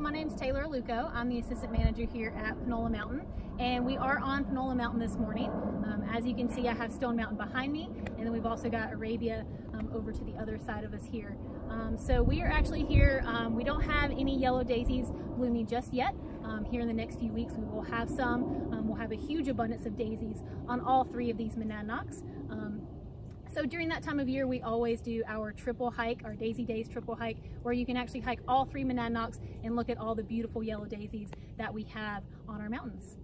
My name is Taylor Aluko. I'm the assistant manager here at Panola Mountain and we are on Panola Mountain this morning. Um, as you can see I have Stone Mountain behind me and then we've also got Arabia um, over to the other side of us here. Um, so we are actually here, um, we don't have any yellow daisies blooming just yet. Um, here in the next few weeks we will have some. Um, we'll have a huge abundance of daisies on all three of these monadnocks. So during that time of year, we always do our triple hike, our Daisy Days triple hike, where you can actually hike all three monadnocks and look at all the beautiful yellow daisies that we have on our mountains.